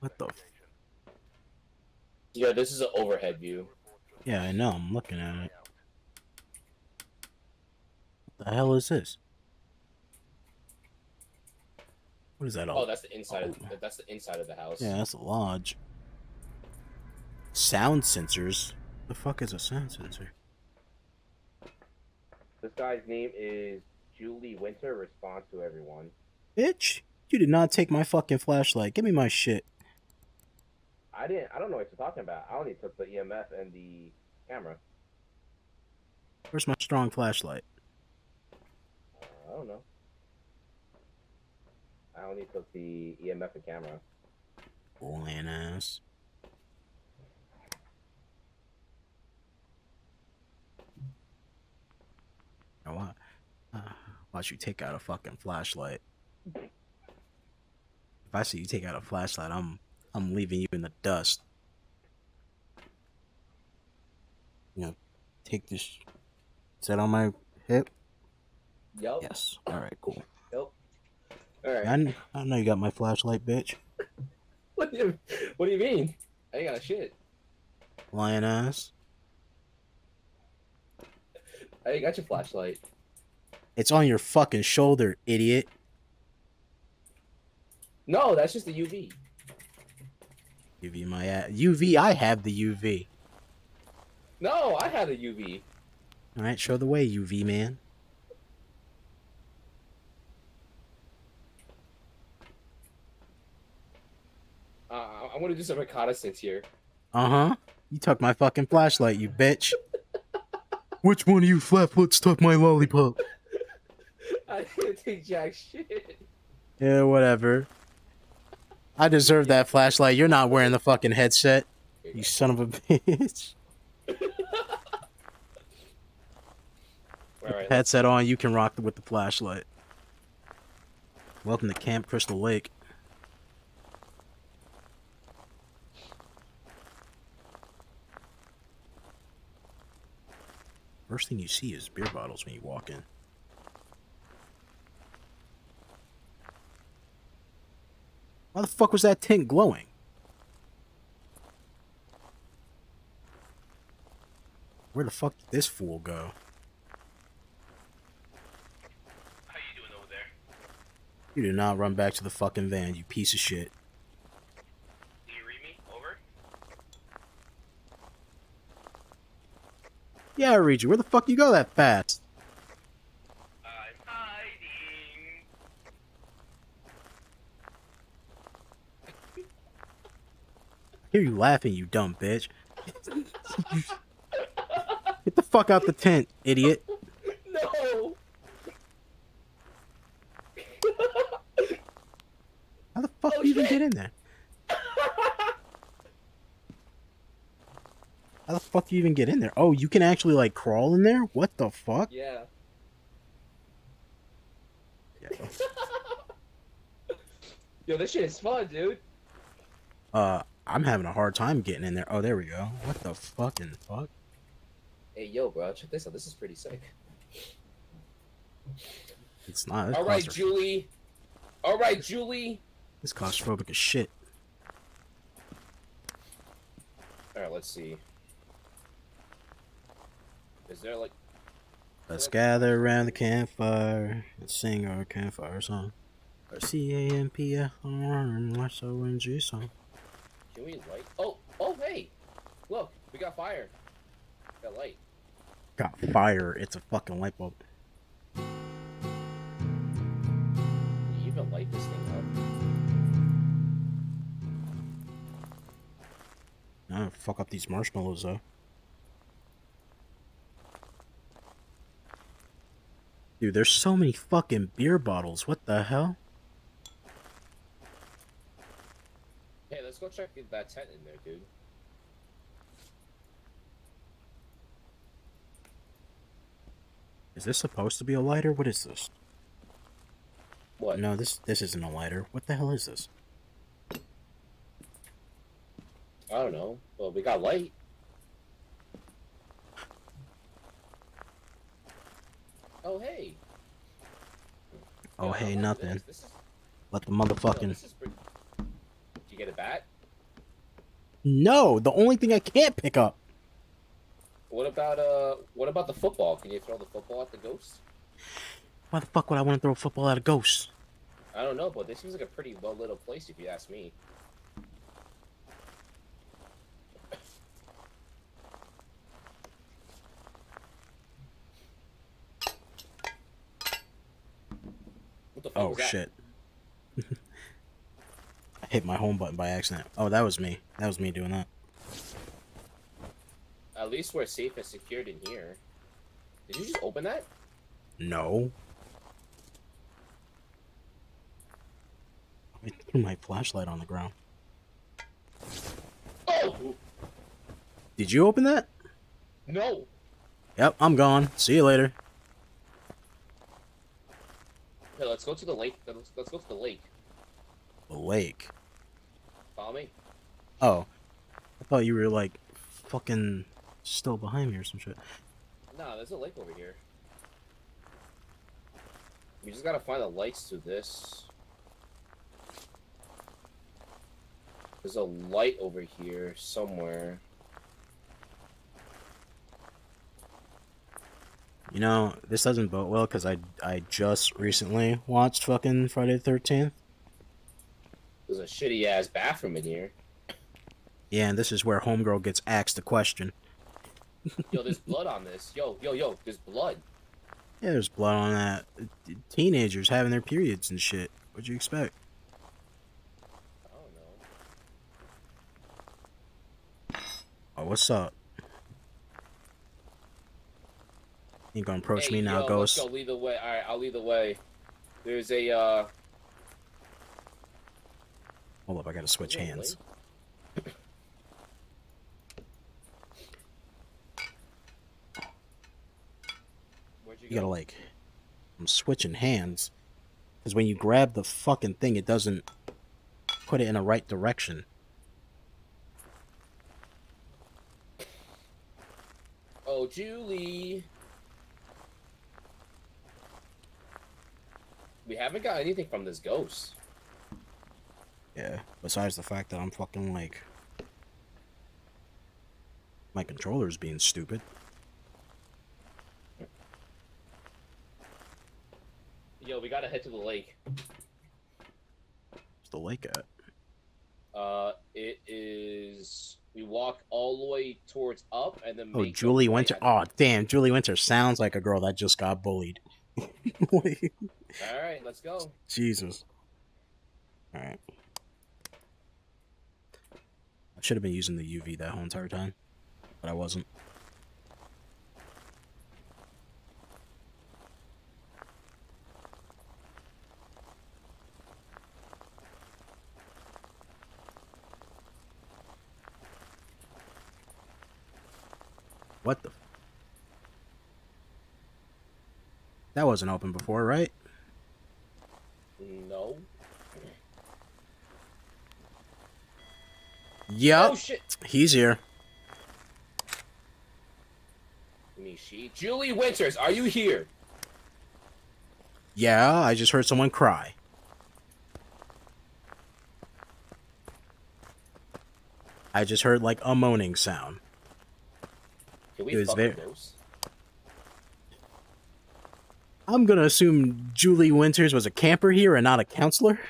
What the? F Yeah, this is an overhead view. yeah, I know. I'm looking at it. What the hell is this? What is that? All? Oh, that's the inside. Of, Oh. that's the inside of the house. yeah, that's a lodge. Sound sensors. The fuck is a sound sensor? This guy's name is Julie Winter. Respond to everyone. Bitch, you did not take my fucking flashlight. Give me my shit. I didn't. I don't know what you're talking about. I only took the EMF and the camera. Where's my strong flashlight? Uh, I don't know. I only took the EMF and camera. Bullying ass. Now what? Uh, watch you take out a fucking flashlight. If I see you take out a flashlight, I'm I'm leaving you in the dust. You know, take this. Is that on my hip? Yep. Yes. All right. Cool. Yup. All right. I, kn- I know you got my flashlight, bitch. What do you What do you mean? I ain't got a shit. Lion ass. I ain't got your flashlight. It's on your fucking shoulder, idiot. No, that's just the UV. UV my ass. UV, I have the UV. No, I had a UV. All right, show the way, UV man. Uh, I'm gonna do some reconnaissance here. Uh huh. You took my fucking flashlight, you bitch. Which one of you flatfoots took my lollipop? I didn't take jack shit. Yeah, whatever. I deserve that flashlight. You're not wearing the fucking headset, you son of a bitch. Right. Headset on, you can rock with the flashlight. Welcome to Camp Crystal Lake. First thing you see is beer bottles when you walk in. Why the fuck was that tent glowing? Where the fuck did this fool go? How you doing over there? You did not run back to the fucking van, you piece of shit. Do you read me? Over. Yeah, I read you. Where the fuck you go that fast? I'm hiding. I hear you laughing, you dumb bitch. Get the fuck out the tent, idiot. No. How the fuck Oh, do you even get in there? How the fuck do you even get in there? Oh, you can actually like crawl in there? What the fuck? Yeah. yeah. Yo, this shit is fun, dude. Uh, I'm having a hard time getting in there. Oh, there we go. What the fucking fuck? Hey, yo, bro, check this out. This is pretty sick. It's not. It's All right, Julie. All right, Julie. It's claustrophobic as shit. All right, let's see. Is there like Let's gather around the campfire and sing our campfire song. Our C A M P F R and S O N G song. Can we light? Oh, oh, hey! Look, we got fire. Got light. Got fire. It's a fucking light bulb. Can you even light this thing up? Nah, fuck up these marshmallows though. Dude, there's so many fucking beer bottles. What the hell? Hey, let's go check that tent in there, dude. Is this supposed to be a lighter? What is this? What? No, this this isn't a lighter. What the hell is this? I don't know. Well, we got light. Oh, hey. Oh, Yo, hey, nothing. This? This is, Let the motherfucking. pretty... Did you get it back? No, the only thing I can't pick up. What about uh? What about the football? Can you throw the football at the ghost? Why the fuck would I want to throw a football at a ghost? I don't know, but this seems like a pretty well lit place if you ask me. What the fuck Oh shit. Hit my home button by accident. Oh, that was me. That was me doing that. At least we're safe and secured in here. Did you just open that? No. I threw my flashlight on the ground. Oh Did you open that? no! Yep, I'm gone. See you later. Okay, let's go to the lake. Let's, let's go to the lake. The lake. Follow me. Oh. I thought you were like fucking still behind me or some shit. Nah, there's a lake over here. We just gotta find the lights to this. There's a light over here somewhere. You know, this doesn't bode well because I, I just recently watched fucking Friday the 13th a shitty ass bathroom in here. Yeah, and this is where Homegirl gets asked a question. Yo, there's blood on this. Yo, yo, yo, there's blood. Yeah, there's blood on that. Teenagers having their periods and shit. What'd you expect? I don't know. Oh, what's up? You gonna approach Hey, me now, yo, Ghost? Let's go lead the way. Alright, I'll lead the way. There's a uh Hold up, I gotta switch is there a hands. You gotta like, I'm switching hands, because when you grab the fucking thing, it doesn't put it in the right direction. Oh, Julie. We haven't got anything from this ghost. Yeah. Besides the fact that I'm fucking like, my controller's being stupid. Yo, we gotta head to the lake. Where's the lake at? Uh, it is. We walk all the way towards up and then. Oh, Julie Winter. Oh, damn. Julie Winter sounds like a girl that just got bullied. All right, let's go. Jesus. Alright. I should have been using the UV that whole entire time, but I wasn't. What the? That wasn't open before, right? No. Yep. Oh shit. He's here. She. Julie Winters, are you here? Yeah, I just heard someone cry. I just heard like a moaning sound. Can we It was very- the ghost? I'm gonna assume Julie Winters was a camper here and not a counselor.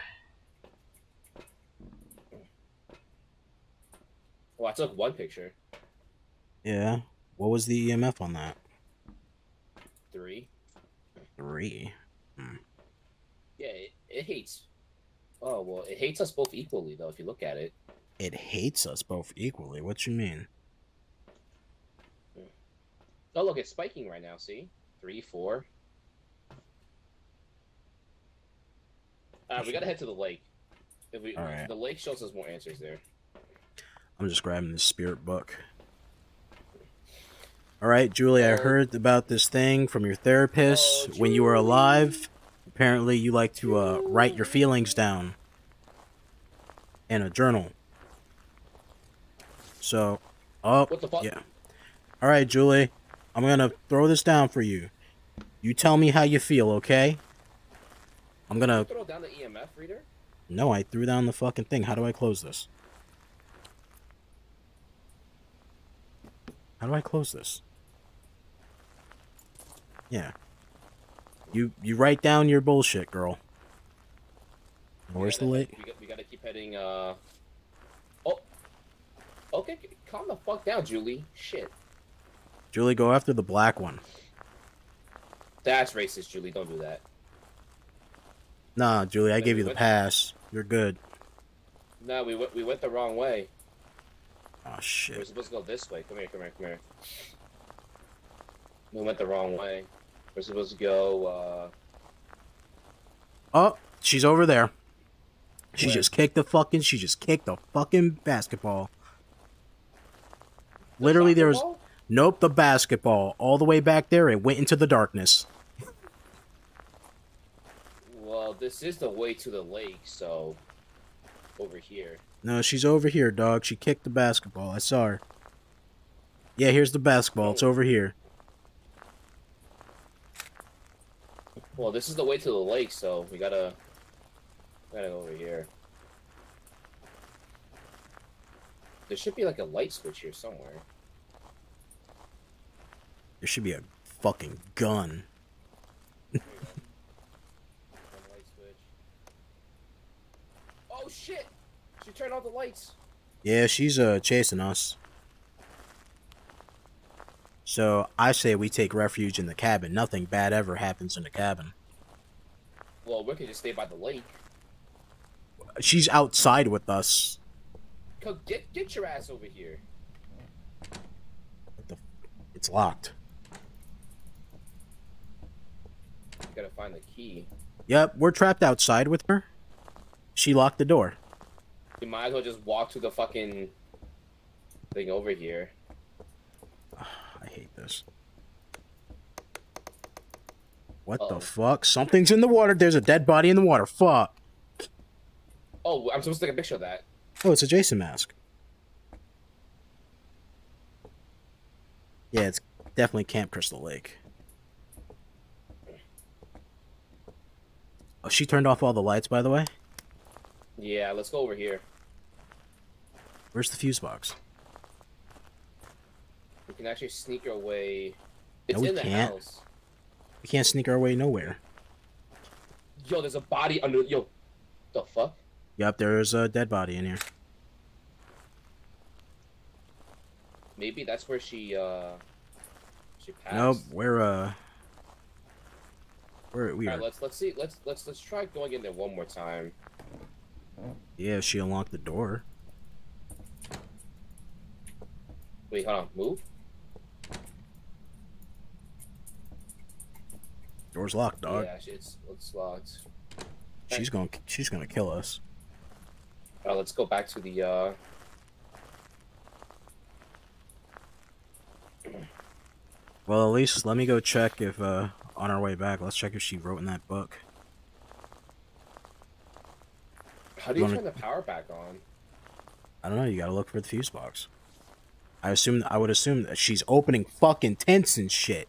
I took one picture. Yeah. What was the EMF on that? Three. Three. Yeah, it, it hates. Oh well, it hates us both equally though. If you look at it. It hates us both equally. What you mean? Oh look, it's spiking right now. See, three, four. Uh, we gotta head to the lake. If we, Alright. the lake shows us more answers there. I'm just grabbing the spirit book. All right, Julie, I heard about this thing from your therapist Oh, when you were alive. Apparently, you like to uh, write your feelings down in a journal. So, oh, What the fuck? yeah. All right, Julie, I'm gonna throw this down for you. You tell me how you feel, okay? I'm gonna Throw down the EMF reader. No, I threw down the fucking thing. How do I close this? How do I close this? Yeah. You you write down your bullshit, girl. Where's the lake? We, got, we gotta keep heading, uh... Oh! Okay, calm the fuck down, Julie. Shit. Julie, go after the black one. That's racist, Julie. Don't do that. Nah, Julie, I gave you the pass. You're good. No, we went, we went the wrong way. Oh shit. We're supposed to go this way. Come here, come here, come here. We went the wrong way. We're supposed to go, uh... Oh, she's over there. She Where? just kicked the fucking. She just kicked the fucking basketball. Literally, there was nope the basketball all the way back there. It went into the darkness. Well, this is the way to the lake, so... Over here. No, she's over here, dog. She kicked the basketball. I saw her. Yeah, here's the basketball. It's over here. Well, this is the way to the lake, so we gotta... we gotta go over here. There should be like a light switch here somewhere. There should be a fucking gun. There you go. One light switch. Oh shit! She turned off the lights. Yeah, she's uh chasing us. So I say we take refuge in the cabin. Nothing bad ever happens in the cabin. Well, we could just stay by the lake. She's outside with us. Go get get your ass over here. What the? It's locked. You gotta find the key. Yep, we're trapped outside with her. She locked the door. You might as well just walk to the fucking thing over here. I hate this. What Uh-oh. the oh. fuck? Something's in the water. There's a dead body in the water. Fuck. Oh, I'm supposed to take a picture of that. Oh, it's a Jason mask. Yeah, it's definitely Camp Crystal Lake. Oh, she turned off all the lights, by the way. Yeah, let's go over here. Where's the fuse box? We can actually sneak our way. It's we in the can't. house. We can't sneak our way nowhere. Yo, there's a body under. Yo, the fuck? Yep, there's a dead body in here. Maybe that's where she uh she passed. Nope, we're uh, we're we All are. right, let's let's see. Let's let's let's try going in there one more time. Yeah, she unlocked the door. Wait, hold on. Move. Door's locked, dog. Yeah, it's it's locked. She's gonna she's gonna kill us. Uh, let's go back to the uh. Well, at least let me go check if uh on our way back. Let's check if she wrote in that book. How do you Wanna- turn the power back on? I don't know. You gotta look for the fuse box. I assume I would assume that she's opening fucking tents and shit.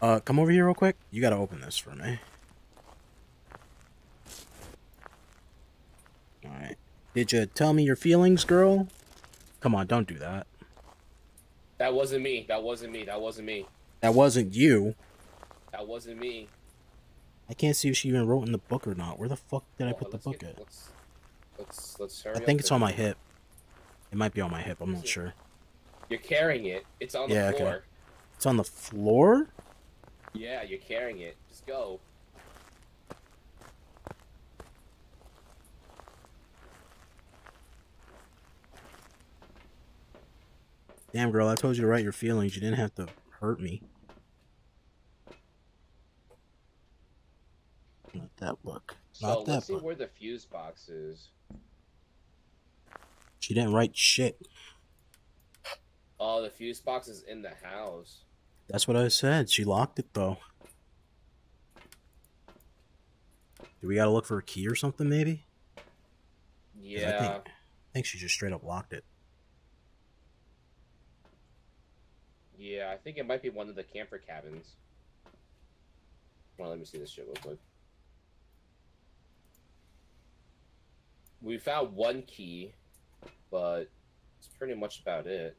Uh, come over here real quick. You gotta open this for me. All right. Did you tell me your feelings, girl? Come on, don't do that. That wasn't me. That wasn't me. That wasn't me. That wasn't you. That wasn't me. I can't see if she even wrote in the book or not. Where the fuck did I put the book get- at? Let's let's let's hurry I think it's on my hip. It might be on my hip. I'm not sure. You're carrying it. It's on the Yeah, okay. floor. It's on the floor. Yeah, you're carrying it. Just go. Damn, girl, I told you to write your feelings. You didn't have to hurt me. Not that book. So that let's see where the fuse box is. She didn't write shit. Oh, the fuse box is in the house. That's what I said. She locked it though. Do we gotta look for a key or something, maybe? Yeah. I think, I think she just straight up locked it. Yeah, I think it might be one of the camper cabins. Well, let me see this shit real quick. We found one key but it's pretty much about it.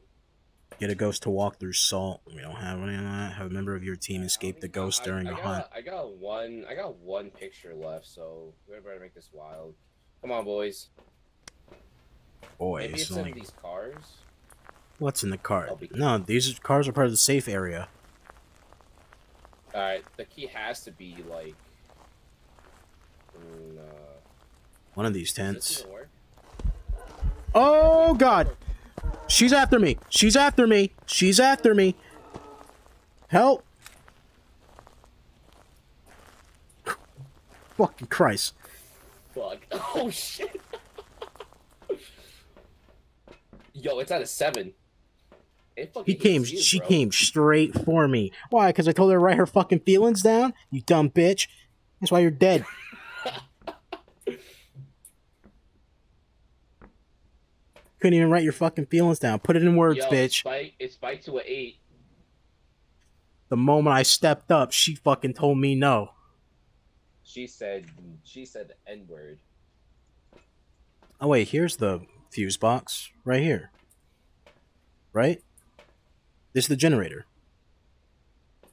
Get a ghost to walk through salt. We don't have any of that. Have a member of your team escape the ghost I- during I, a got, hunt. I got one. I got one picture left, so we better make this wild. Come on, boys. Boy, Maybe it's only these cars. what's in the car? Be- No, these cars are part of the safe area. All right, the key has to be like. in, uh, One of these tents. Oh God, she's after me. She's after me. She's after me. Help! Fucking Christ! Fuck. Oh shit. Yo, it's at a seven. He came. you, she bro. came straight for me. Why? Because I told her to write her fucking feelings down. You dumb bitch. That's why you're dead. Couldn't even write your fucking feelings down. Put it in words, Yo, bitch. Spike, it spiked to an eight. The moment I stepped up, she fucking told me no. She said. She said the n word. Oh wait, here's the fuse box right here. Right? This is the generator.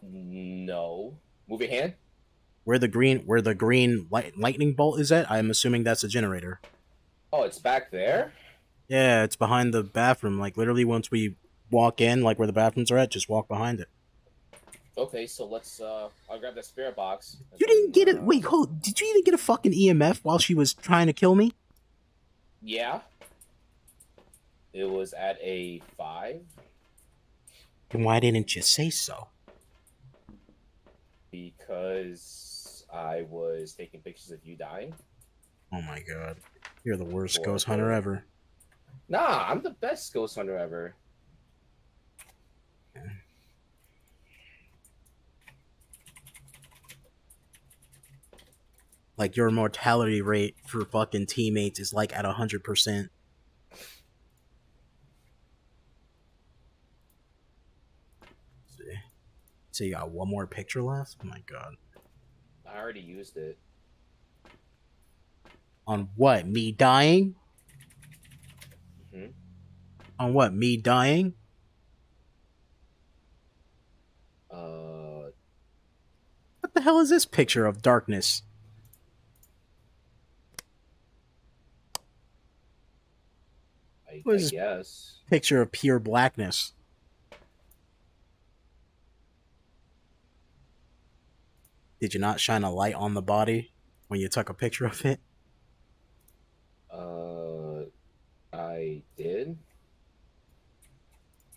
No. Move your hand. Where the green where the green light, lightning bolt is at, I'm assuming that's a generator. Oh, it's back there. Yeah, it's behind the bathroom. Like literally once we walk in, like where the bathrooms are at, just walk behind it. Okay, so let's. uh I'll grab that spirit box. You didn't get it. uh, Wait, hold. Did you even get a fucking EMF while she was trying to kill me? Yeah. It was at a five Then why didn't you say so? because I was taking pictures of you dying. Oh my god, you're the worst Poor ghost hunter ever. Nah, I'm the best ghost hunter ever. Like your mortality rate for fucking teammates is like at hundred percent. So you got one more picture left? Oh my god. I already used it. On what? Me dying? On what? Me dying? Uh, What the hell is this picture of darkness? I, What I is this? guess. Picture of pure blackness. Did you not shine a light on the body when you took a picture of it? Uh, I did.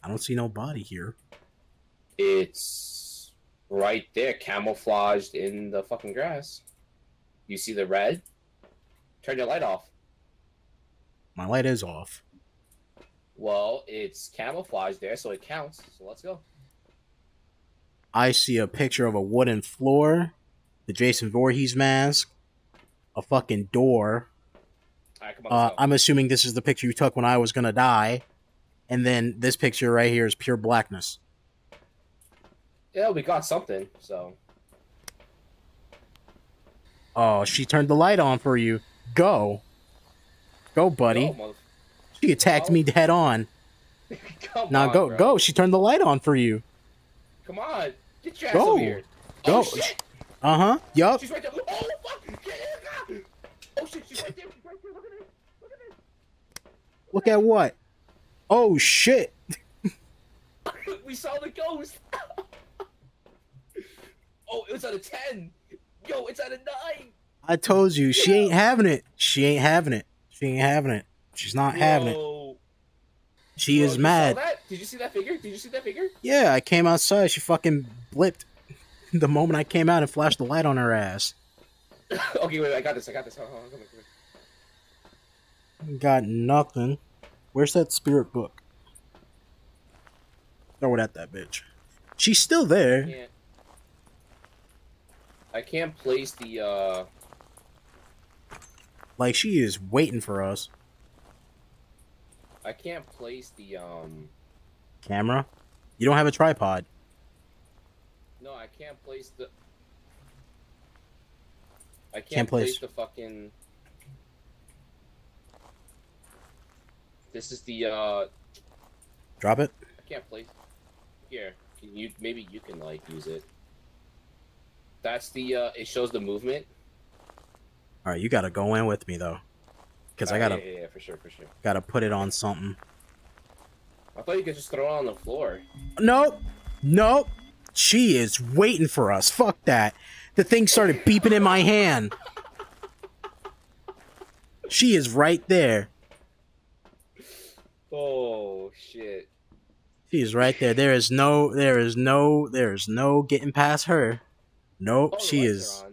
I don't see no body here. It's right there, camouflaged in the fucking grass. You see the red? Turn your light off. My light is off. Well, it's camouflaged there, so it counts. So let's go. I see a picture of a wooden floor, the Jason Voorhees mask, a fucking door. All right, come on. Uh, I'm assuming this is the picture you took when I was gonna die, and then this picture right here is pure blackness. Yeah, we got something. So Oh, she turned the light on for you. Go, go, buddy. Go, She attacked Go. me head on. Come Now on, go, bro. go. She turned the light on for you. Come on, get your ass Go. over here. Go. Oh! Uh huh. Yup. She's right there. Oh fuck! Oh shit! She's right there. Right there. Look at this. Look at this. Look at what? Oh shit. we saw the ghost. oh, it was at a ten. Yo, it's at a nine. I told you she ain't having it. She ain't having it. She ain't having it. She's not having it. She Bro, is mad. Did you see that figure? Did you see that figure? Yeah, I came outside. She fucking blipped the moment I came out and flashed the light on her ass. okay, wait, wait, I got this. I got this. Hold on, hold on, come here. Got nothing. Where's that spirit book? Throw it at that bitch. She's still I there. can't. I can't place the. uh Like she is waiting for us. I can't place the. um Camera. You don't have a tripod. No, I can't place the. I can't, Can't place- place the fucking. This is the uh Drop it. I can't place here. Can you maybe you can like use it. That's the uh it shows the movement. All right, you gotta go in with me though, because I gotta yeah, yeah, yeah, for sure, for sure. gotta put it on something. I thought you could just throw it on the floor. Nope, nope. She is waiting for us. Fuck that. The thing started beeping in my hand. She is right there. Oh shit. She is right there. There is no, there is no, there is no getting past her. Nope, Oh, she is.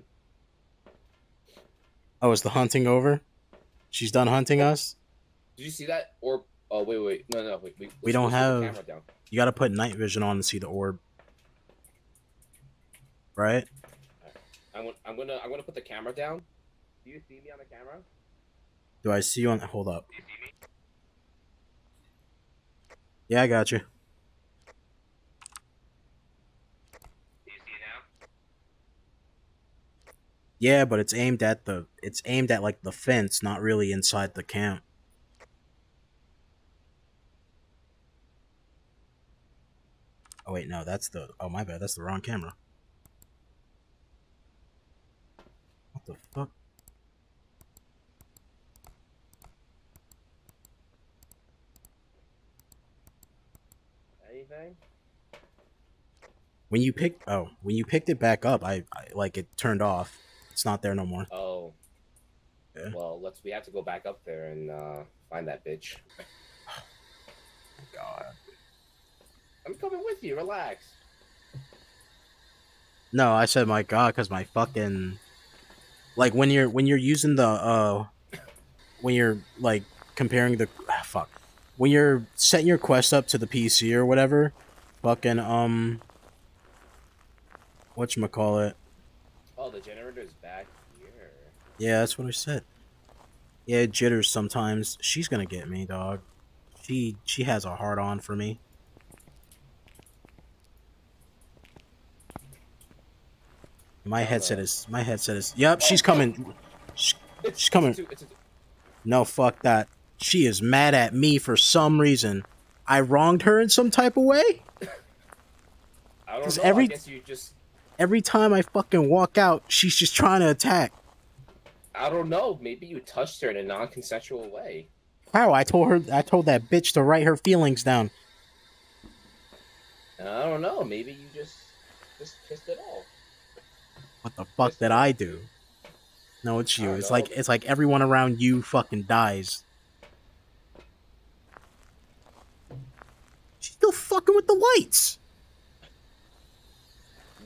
Oh, is the hunting over? She's done hunting us? Did you see that? Or oh wait, wait, no, no, wait. wait. We don't have- camera down. You gotta put night vision on to see the orb. Right? I'm, gonna- I'm gonna I'm gonna put the camera down. Do you see me on the camera? Do I see you on hold up? Do you see me? Yeah, I got you. Yeah, but it's aimed at the it's aimed at like the fence, not really inside the camp. Oh wait, no, that's the oh my bad, that's the wrong camera. What the fuck? Anything? When you picked oh, when you picked it back up, I, I like it turned off. It's not there no more. Oh. Yeah. Well, let's. We have to go back up there and uh, find that bitch. God. I'm coming with you. Relax. No, I said my god cuz my fucking like when you're when you're using the uh when you're like comparing the ah, fuck when you're setting your quest up to the PC or whatever, fucking um what whatchamacallit. Oh, the generator's back here. Yeah, that's what I said. Yeah, it jitters sometimes. She's gonna get me, dog. She she has a hard on for me. My headset is my headset is. Yep, she's coming. Sh- It's, She's coming. It's a, it's a, No, fuck that. She is mad at me for some reason. I wronged her in some type of way. I don't know. every- I guess you just. Every time I fucking walk out, she's just trying to attack. I don't know. Maybe you touched her in a non-consensual way. How? I told her. I told that bitch to write her feelings down. I don't know. Maybe you just just pissed it off. What the fuck did I do? No, it's you. It's know. like it's like everyone around you fucking dies. She's still fucking with the lights.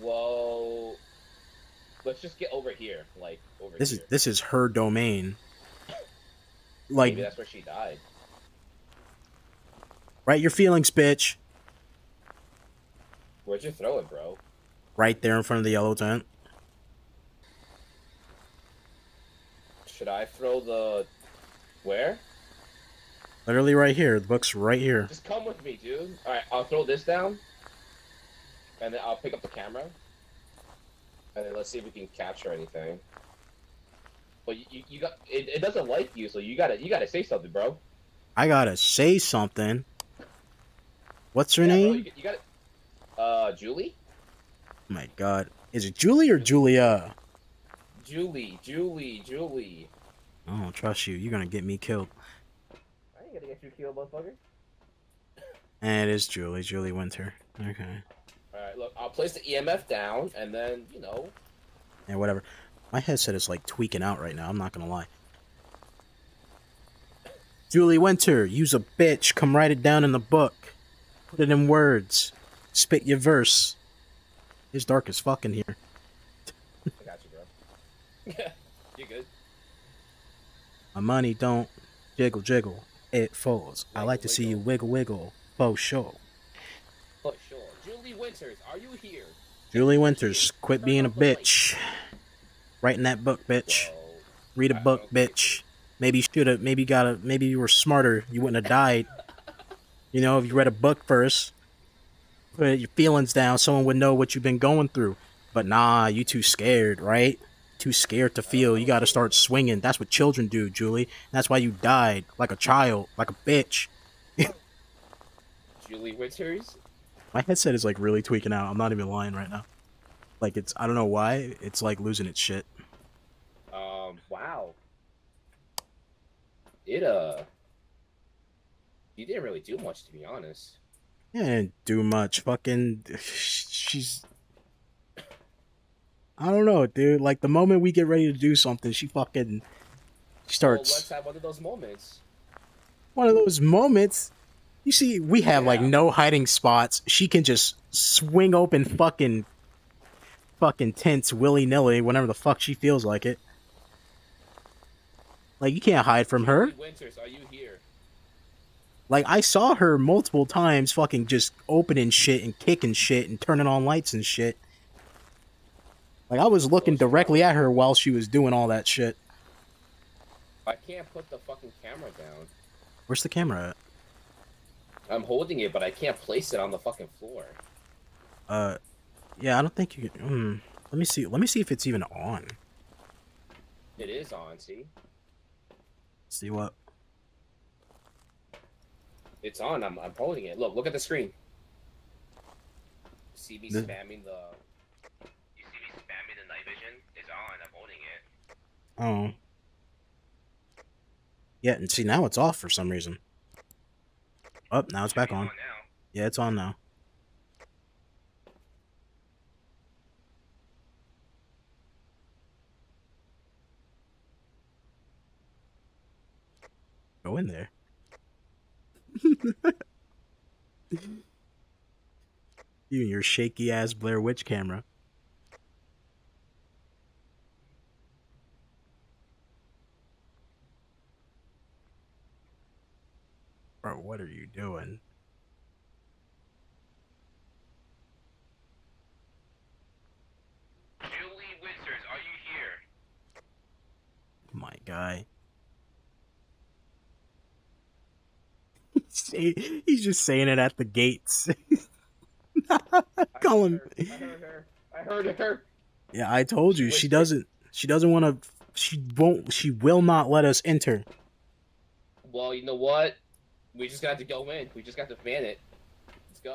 Whoa. Let's just get over here, like over This is this is her domain. Like, Maybe that's where she died. Write your feelings, bitch. Where'd you throw it, bro? Right there in front of the yellow tent. Should I throw the where? Literally right here. The book's right here. Just come with me, dude. All right, I'll throw this down, and then I'll pick up the camera, and then let's see if we can capture anything. But you, you, you got it, it. doesn't like you, so you gotta you gotta say something, bro. I gotta say something. What's her Yeah, bro, name? you, you got it. Uh, Julie. Oh my god. Is it Julie or Julia? Julie, Julie, Julie. I don't trust you. You're gonna get me killed. I ain't gonna get you killed, motherfucker. And it is Julie. Julie Winter. Okay. All right, look, I'll place the EMF down, and then you know, Yeah, whatever. My headset is like tweaking out right now. I'm not gonna lie. Julie Winter, use a bitch. Come write it down in the book. Put it in words. Spit your verse. It's dark as fuck in here. I got you, bro. you good? My money don't jiggle jiggle. It folds. I like to see you wiggle wiggle. For sure. Oh, sure. Julie Winters, are you here? Julie Winters, quit being a bitch. Writing that book, bitch. Read a book, bitch. Maybe you should have. Maybe you gotta. Maybe you were smarter. You wouldn't have died. You know, if you read a book first, put your feelings down, someone would know what you've been going through. But nah, you too scared, right? Too scared to feel. You got to start swinging. That's what children do, Julie. That's why you died like a child, like a bitch. Julie Winters. My headset is like really tweaking out. I'm not even lying right now. Like it's I don't know why it's like losing its shit. Um. Wow. It uh. You didn't really do much, to be honest. Yeah, didn't do much. Fucking, she's. I don't know, dude. Like the moment we get ready to do something, she fucking starts. Well, let's have one of those moments. One of those moments. You see, we have like no hiding spots. She can just swing open fucking, fucking tents willy nilly whenever the fuck she feels like it. Like you can't hide from her. Winters, are you here? Like I saw her multiple times fucking just opening shit and kicking shit and turning on lights and shit. Like I was looking directly at her while she was doing all that shit. I can't put the fucking camera down. Where's the camera at? I'm holding it, but I can't place it on the fucking floor. Uh yeah, I don't think you can hmm. Let me see let me see if it's even on. It is on. See, See what? it's on. I'm, I'm holding it. Look, look at the screen. See me spamming the. You see me spamming the night vision? It's on. I'm holding it. Oh. Yeah, and see now it's off for some reason. Oh, now it's back on. Yeah, it's on now. Go in there. you and your shaky ass Blair Witch camera. Bro, what are you doing? Julie Winters, are you here? My guy. He's just saying it at the gates. Call him. I heard her. I heard her. Yeah, I told you She she doesn't. She doesn't want to. She won't. She will not let us enter. Well, you know what? We just got to go in. We just got to fan it.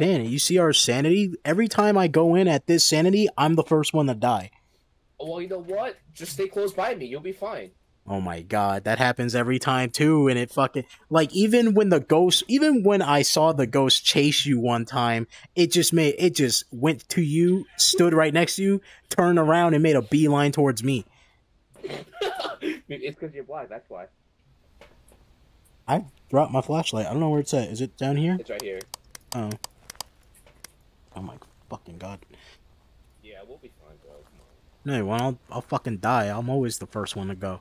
Man, you see our sanity. Every time I go in at this sanity, I'm the first one to die. Oh, well, you know what? Just stay close by me. You'll be fine. Oh my god, that happens every time too, and it fucking like even when the ghost, even when I saw the ghost chase you one time, it just made it just went to you, stood right next to you, turned around and made a beeline towards me. it's because you're black. That's why. I dropped my flashlight. I don't know where it's at. Is it down here? It's right here. Oh. Oh my fucking god. Yeah, we'll be fine, bro. Come on. No, well, I'll I'll fucking die. I'm always the first one to go.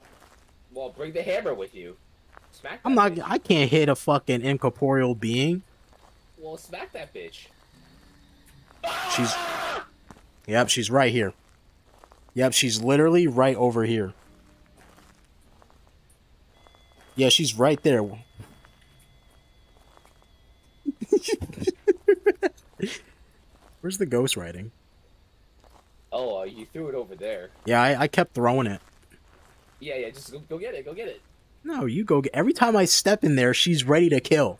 Well, bring the hammer with you. Smack. I'm not. bitch. I can't hit a fucking incorporeal being. Well, smack that bitch. She's- Yep, she's right here. Yep, she's literally right over here. Yeah, she's right there. Where's the ghost writing? Oh, uh, you threw it over there. Yeah, I, I kept throwing it. Yeah, yeah. Just go, go get it. Go get it. No, you go get. Every time I step in there, she's ready to kill.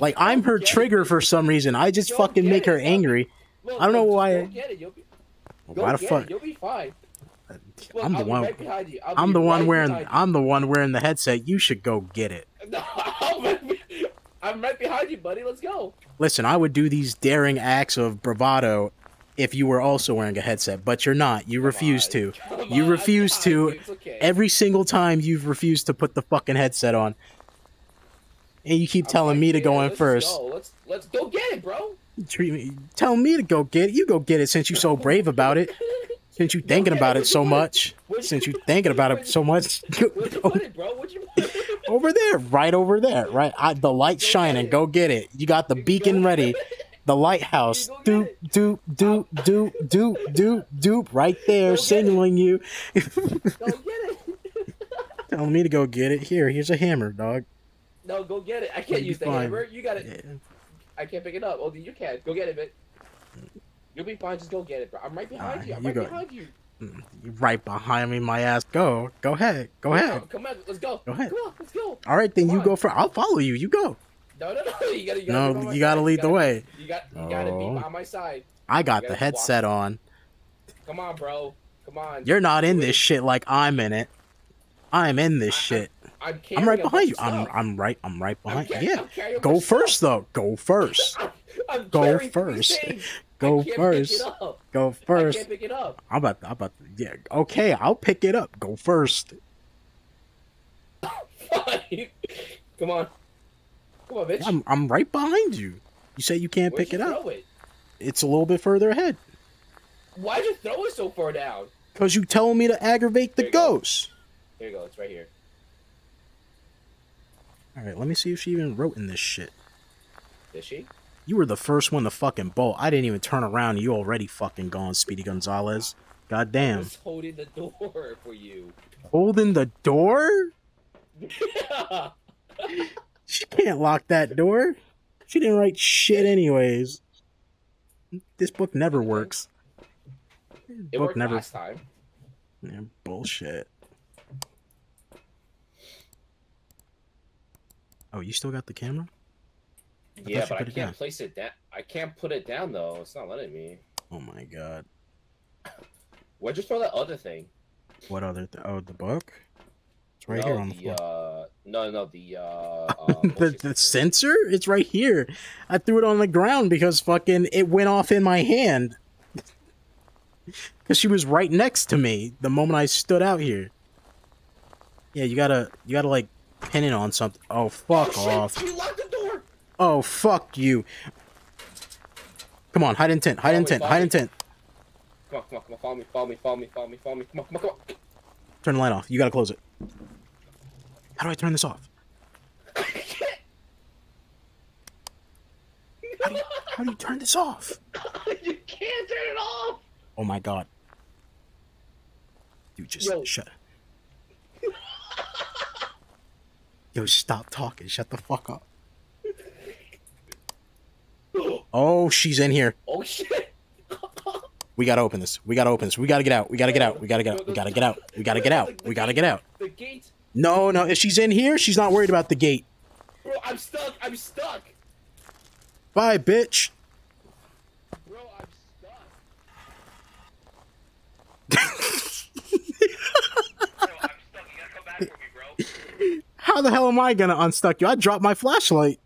Like I'm her Get it. trigger for some reason. I just Go fucking make it, her son. angry. Look, I don't know why- Go get it. You'll be. Go Why the get fuck? It. You'll be fine. Look, I'm the I'll one. Right you. I'm the one right wearing. I'm the one wearing the headset. You should go get it. No, I'm right be- I'm right behind you, buddy. Let's go. Listen, I would do these daring acts of bravado if you were also wearing a headset, but you're not. You Come refuse on. to. Come You on, refuse to. okay. Every single time you've refused to put the fucking headset on. And you keep I'm telling me to here. go in Let's first. Go. Let's let's go get it, bro. Treat me telling me to go get it. You go get it since you're so brave about it. Since you thinking get about it. so Where'd you put it? much. Since you thinking about it so much. You put bro? Where'd you over there, right over there, right. I, the light's shining. Go get it. You got the beacon ready. The lighthouse. Doop, doop, doop, doop, doop, doop, doop, right there, signaling you. Go get it. Telling me to go get it. Here, here's a hammer, dog. No, go get it. I can't use the hammer. You got it. I can't pick it up. Oh, you can. Go get it, man. You'll be fine. Just go get it, bro. I'm right behind you. I'm you right go. behind you. Mm, right behind me, my ass. Go, go ahead, go Come ahead. on, Come on, let's go. Go ahead. Come on, let's go. All right, then Come you on. go for. I'll follow you. You go. No, no, no. You gotta, you gotta No, you gotta lead the way. You got, you gotta be Oh. by my side. I got the gotta walk. headset on. Come on, bro. Come on. You're not in this shit like I'm in it. I'm in this I- shit. I'm, I'm right behind you. I'm. I'm right. I'm right behind. Yeah. I'm a Go first stuff. though. Go first. I'm Go carrying three first. Go first. Pick it up. Go I first. can't pick it up. I'm about. I'm about. To, yeah. Okay. I'll pick it up. Go first. Come on. Come on, bitch. I'm. I'm right behind you. You say you can't Where'd pick it up. it? It's a little bit further ahead. Why'd you throw it so far down? Cause you telling me to aggravate the There you go. ghost. Here you go. It's right here. All right. Let me see if she even wrote in this shit. Is she? You were the first one to fucking bolt. I didn't even turn around. You already fucking gone, Speedy Gonzalez. God I damn. was holding the door for you. Holding the door? Yeah. She can't lock that door. She didn't write shit anyways. This book never works. It book worked never. last time. Yeah, bullshit. Oh, you still got the camera? Thought Yeah, but I can't down. place it down. I can't put it down though. It's not letting me. Oh my god. Where'd you throw that other thing? What other? Th- oh, the book. It's right no, here on the floor. Uh, no, no, the uh, uh the the sensor. It's right here. I threw it on the ground because fucking it went off in my hand. Because she was right next to me the moment I stood out here. Yeah, you gotta you gotta like pin it on something. Oh fuck oh, shit! off. You locked the door. Oh fuck you. Come on, hide in tent, hide in Follow me, tent, follow hide me. in tent. Come on, come on, come on, follow me, follow me, follow me, follow me, follow me. Come on, come on, come on. Turn the light off. You gotta close it. How do I turn this off? How do you turn this off? you can't turn it off. Oh my god. Dude, just Yo. shut. Yo, stop talking. Shut the fuck up. Oh, she's in here. Oh shit! We gotta open this. We gotta open this. We gotta get out. We gotta get out. We gotta get out. We gotta get out. We gotta get out. We gotta get out. The gate, No, no. If she's in here, she's not worried about the gate. bro. I'm stuck. I'm stuck, Bye, bitch. bro. I'm stuck. Bro, I'm stuck. You gotta come back for me, bro. How the hell am I gonna unstuck you? I dropped my flashlight.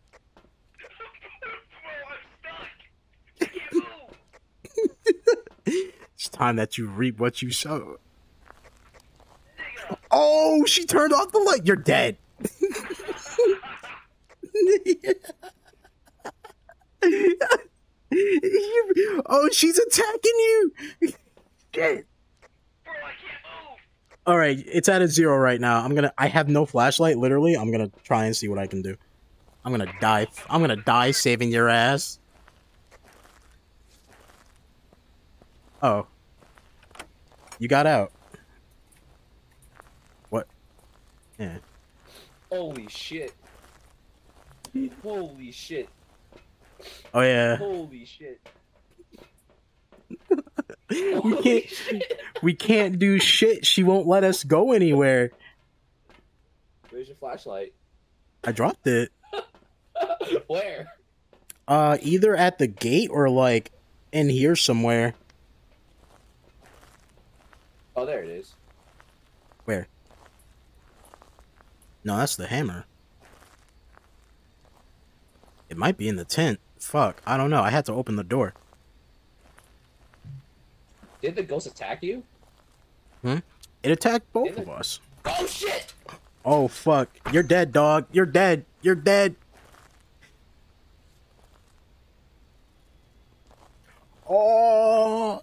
bro, I'm stuck. I can't move. It's time that you reap what you sow. Oh, she turned off the light. You're dead. oh, she's attacking you. All right, it's at a zero right now. I'm gonna. I have no flashlight. Literally, I'm gonna try and see what I can do. I'm gonna die. I'm gonna die saving your ass. Oh, you got out. What? Yeah. Holy shit. Holy shit. Oh yeah. Holy shit. we can't. shit. We can't do shit. She won't let us go anywhere. Where's your flashlight? I dropped it. Where? Uh, either at the gate or like in here somewhere. Oh, there it is. Where? No, that's the hammer. It might be in the tent. Fuck, I don't know. I had to open the door. Did the ghost attack you? Hmm? It attacked both of us. Oh shit! Oh fuck. You're dead, dog. You're dead. You're dead. Oh.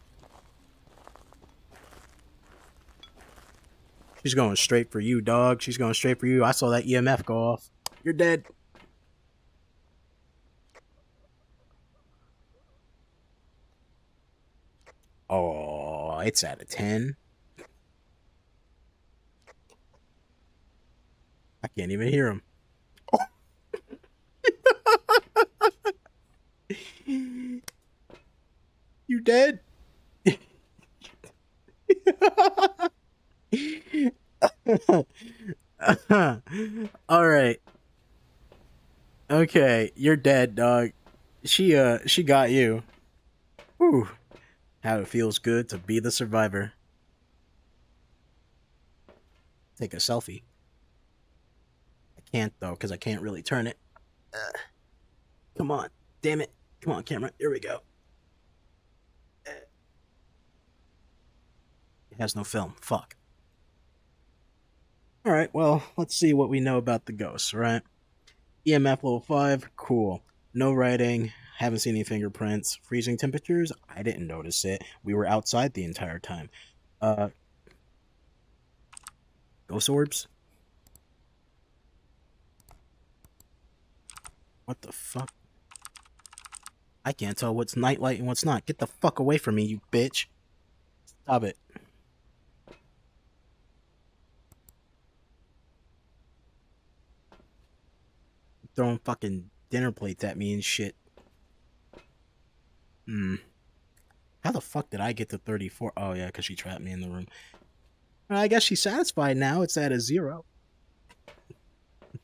She's going straight for you, dog. She's going straight for you. I saw that EMF go off. You're dead. Oh, it's at a 10. I can't even hear him. you dead? All right. Okay, you're dead, dog. She uh she got you. Whew. How it feels good to be the survivor. Take a selfie. I can't though, because I can't really turn it. Uh, come on. Damn it. Come on, camera. Here we go. It has no film. Fuck. Alright, well, let's see what we know about the ghosts, right? EMF level 5, cool. No writing, haven't seen any fingerprints. Freezing temperatures, I didn't notice it. We were outside the entire time. Uh, ghost orbs? What the fuck? I can't tell what's nightlight and what's not. Get the fuck away from me, you bitch. Stop it. Throwing fucking dinner plates at me and shit. Hmm. How the fuck did I get to 34? Oh, yeah, because she trapped me in the room. I guess she's satisfied now. It's at a zero.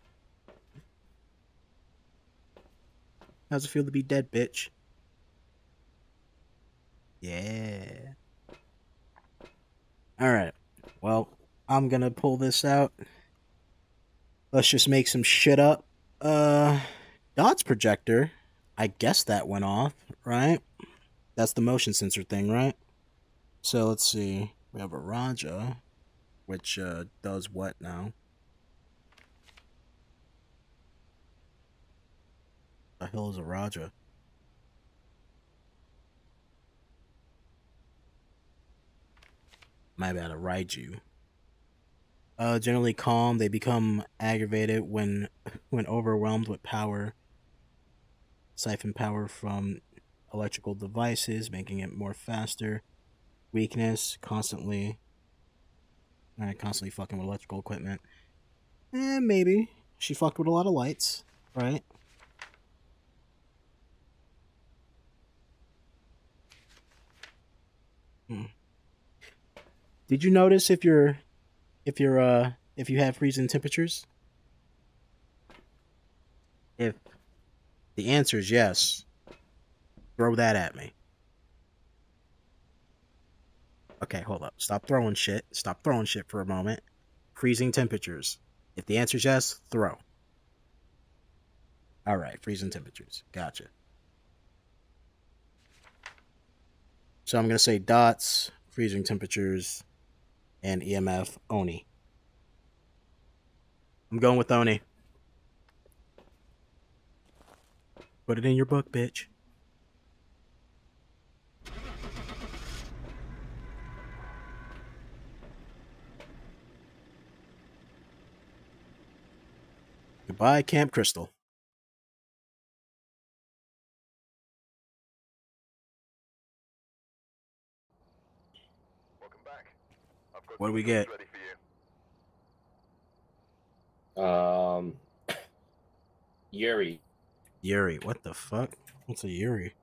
How's it feel to be dead, bitch? Yeah. Alright. Well, I'm gonna pull this out. Let's just make some shit up. Uh, dots projector. I guess that went off, right? That's the motion sensor thing, right? So let's see. We have a Raja, which uh, does what now? The hell is a Raja? My bad, a Raiju uh, generally calm. They become aggravated when when overwhelmed with power. Siphon power from electrical devices, making it more faster. Weakness, constantly. Alright, constantly fucking with electrical equipment. Eh, maybe. She fucked with a lot of lights, right? Hmm. Did you notice if you're if you're uh if you have freezing temperatures? If the answer is yes, throw that at me. Okay, hold up. Stop throwing shit. Stop throwing shit for a moment. Freezing temperatures. If the answer is yes, throw. All right, freezing temperatures. Gotcha. So I'm going to say dots, freezing temperatures, and EMF Oni. I'm going with Oni. Put it in your book, bitch. Goodbye, Camp Crystal. What do we get? Um, Yuri. Yuri. What the fuck? What's a Yuri?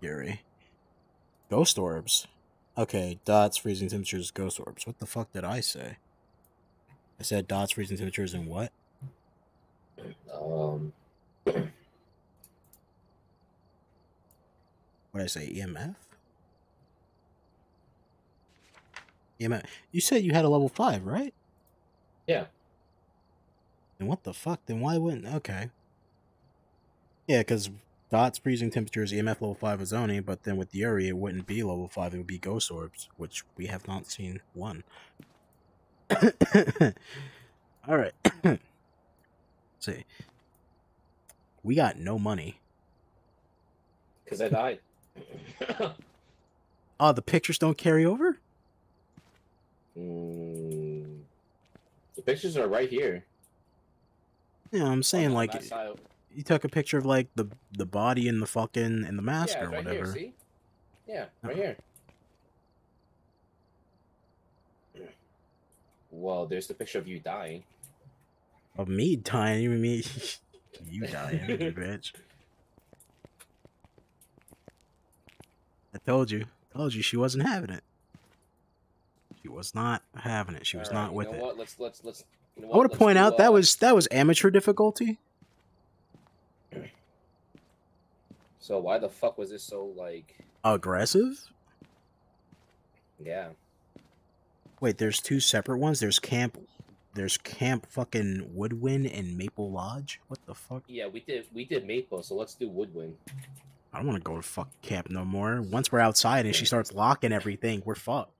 Yuri. Ghost orbs. Okay, dots, freezing temperatures, ghost orbs. What the fuck did I say? I said dots, freezing temperatures, and what? Um. what did I say? EMF? EMF. You said you had a level 5, right? Yeah. And what the fuck? Then why wouldn't. Okay. Yeah, because dots, freezing temperatures, EMF level 5 is Oni, but then with Yuri, it wouldn't be level 5, it would be Ghost Orbs, which we have not seen one. Alright. see. We got no money. Because I died. Oh, the pictures don't carry over? Mm, the pictures are right here. Yeah, I'm saying like you took a picture of like the the body and the fucking and the mask yeah, or right whatever. Here, see? Yeah, right here. Well, there's the picture of you dying. Of me dying? You mean you dying, you bitch? I told you. Told you she wasn't having it. She was not having it. She was Alright, not with it. What? Let's let's let's. You know I want to Let's point out that uh, was that was amateur difficulty. So why the fuck was this so like? Aggressive? Yeah. Wait, there's two separate ones. There's camp. There's camp fucking Woodwind and Maple Lodge. What the fuck? Yeah, we did we did Maple, so let's do Woodwind. I don't want to go to fuck camp no more. Once we're outside and she starts locking everything, we're fucked.